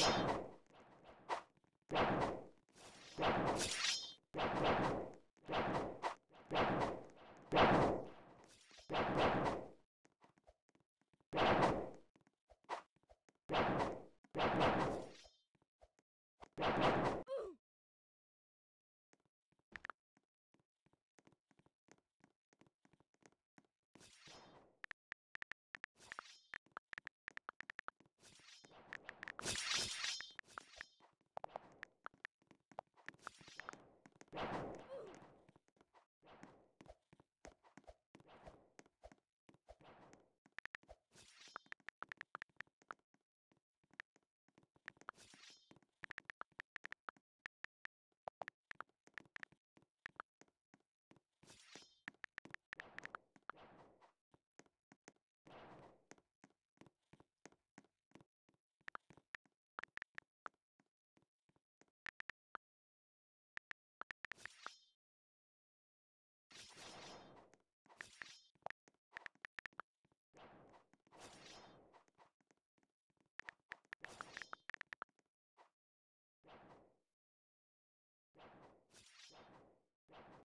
you